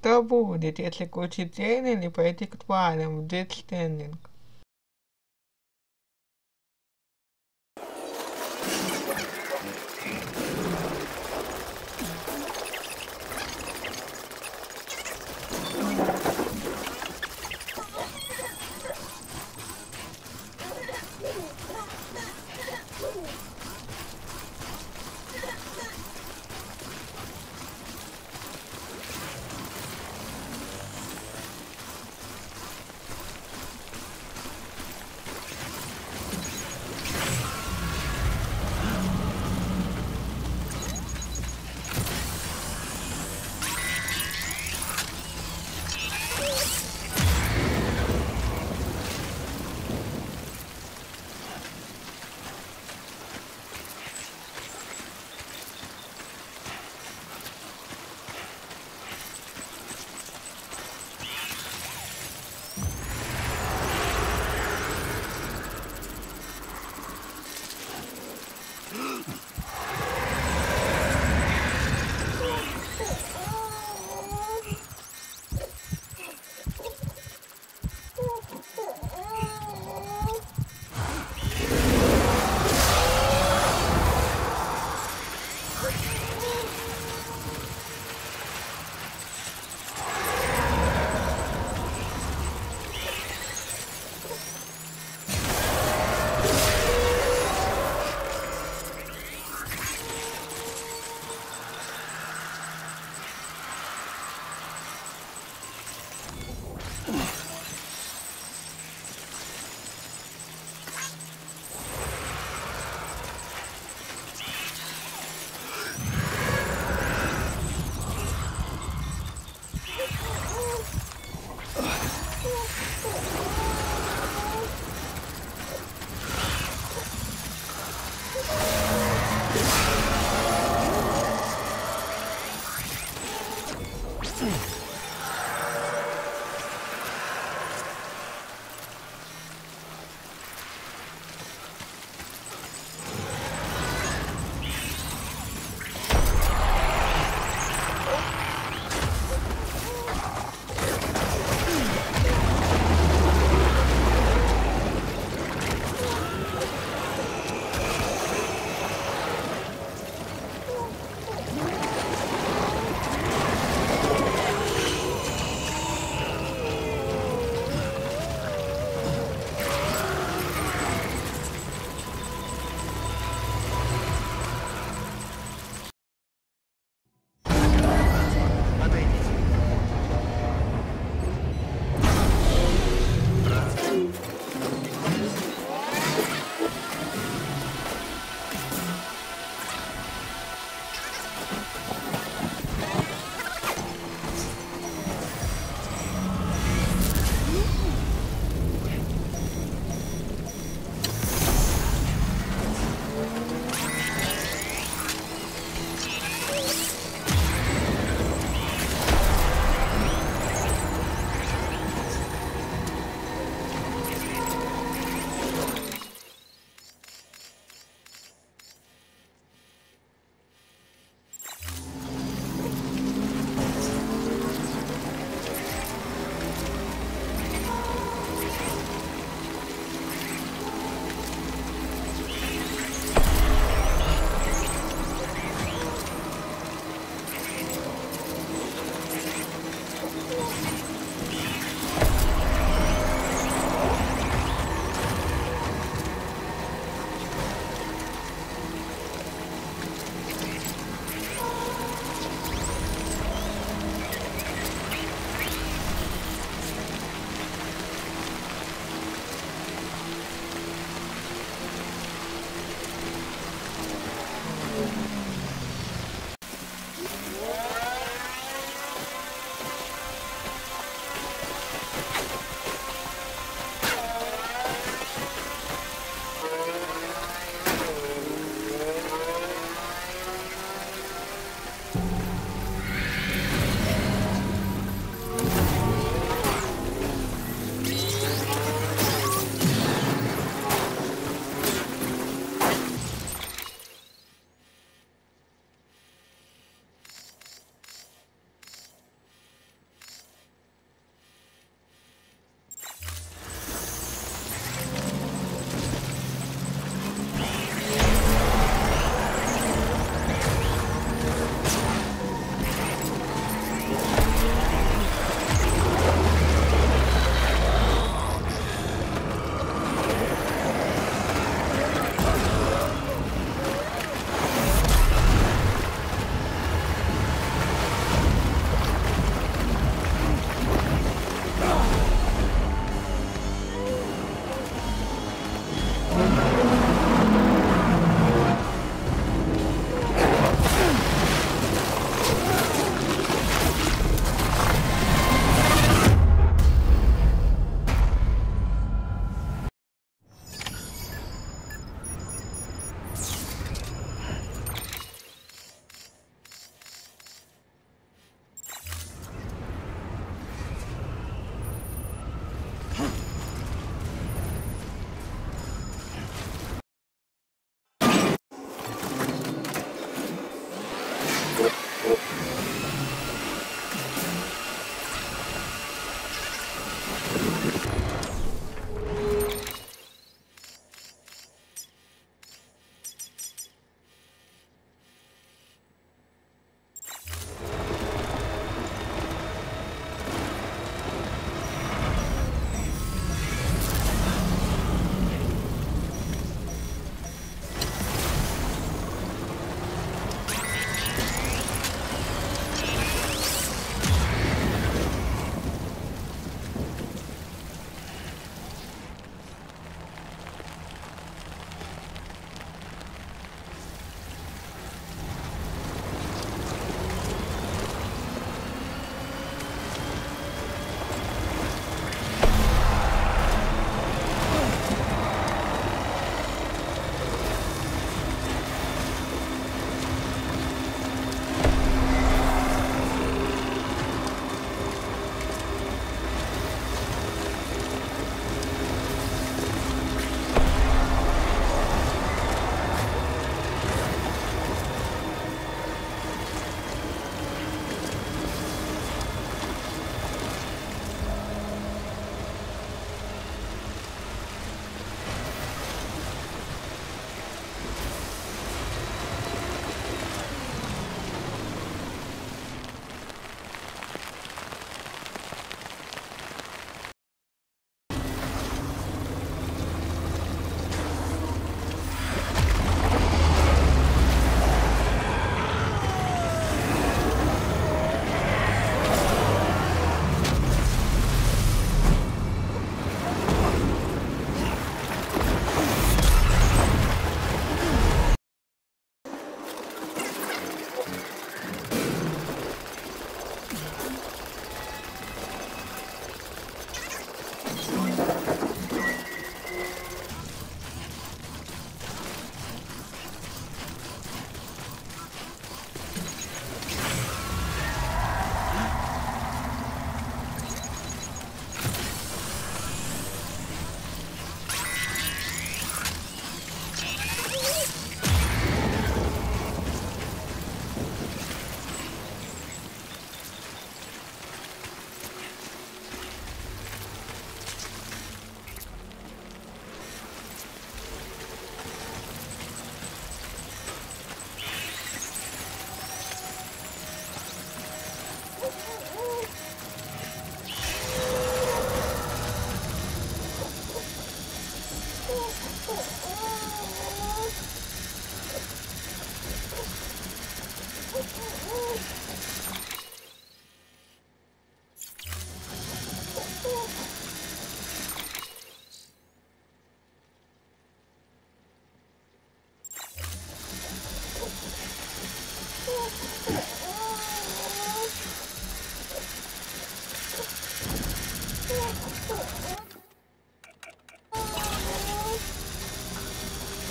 Что будет, если включить Зейнен и пойти к тварям в Джетстендинг?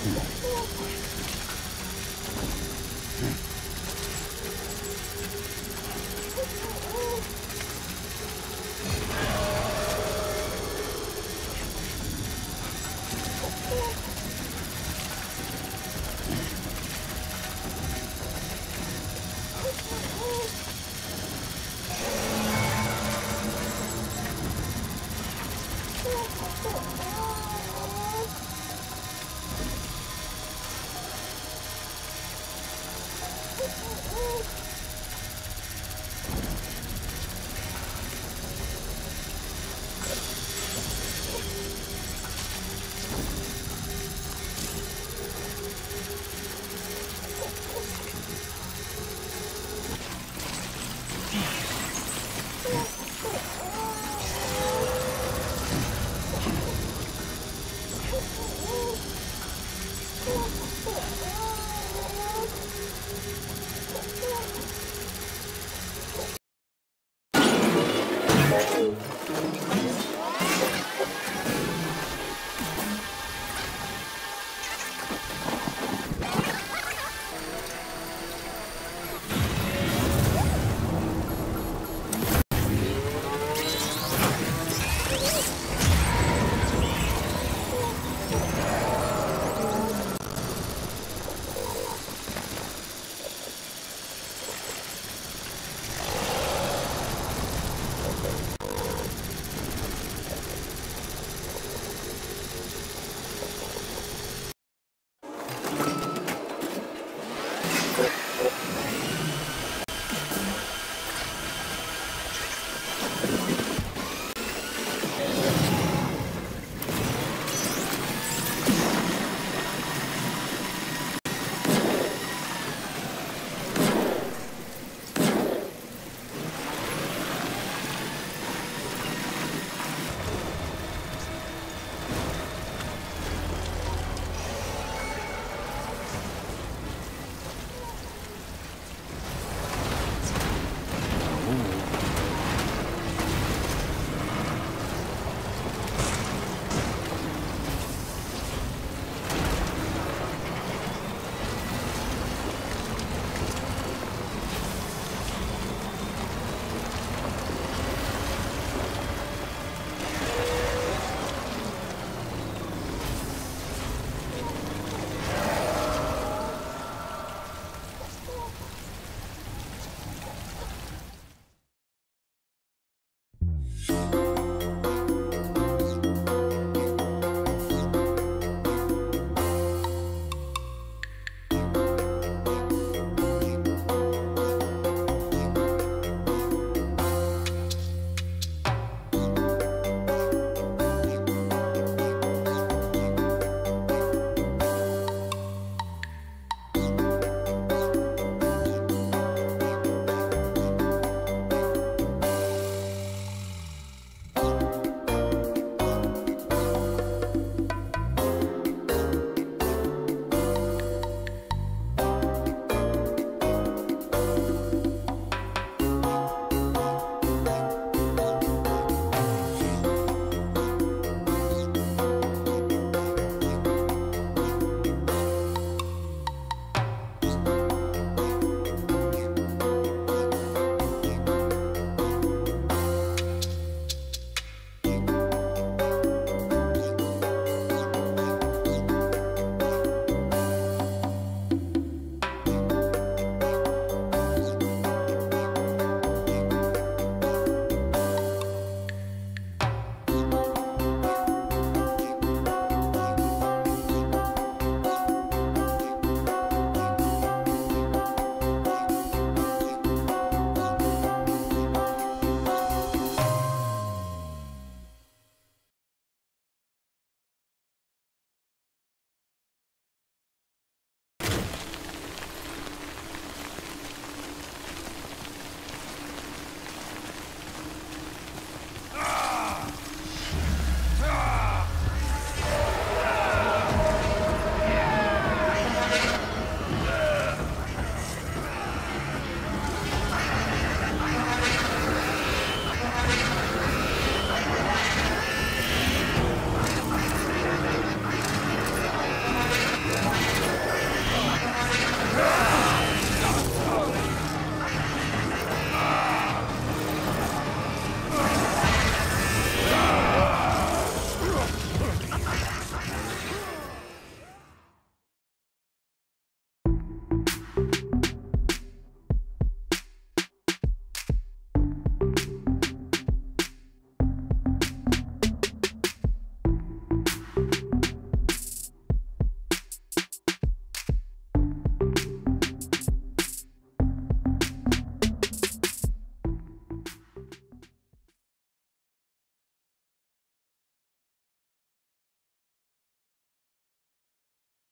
Yeah.